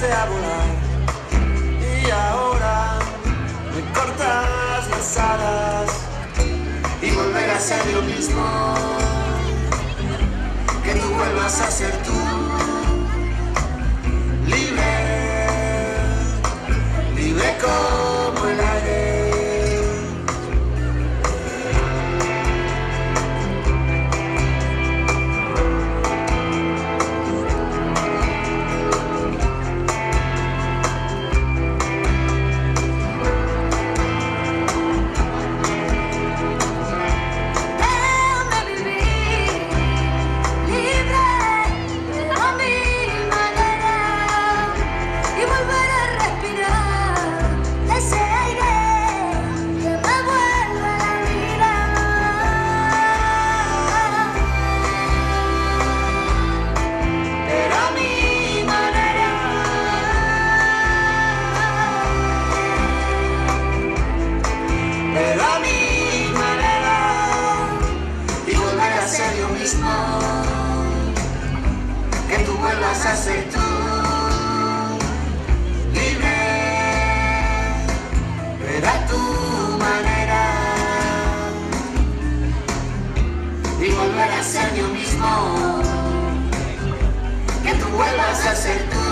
y ahora me cortas las alas y volver a ser lo mismo. Que tú vuelvas a ser tú, libre, libre como Que tú vuelvas a ser tú, libre. Era tu manera y volver a ser yo mismo. Que tú vuelvas a ser tú.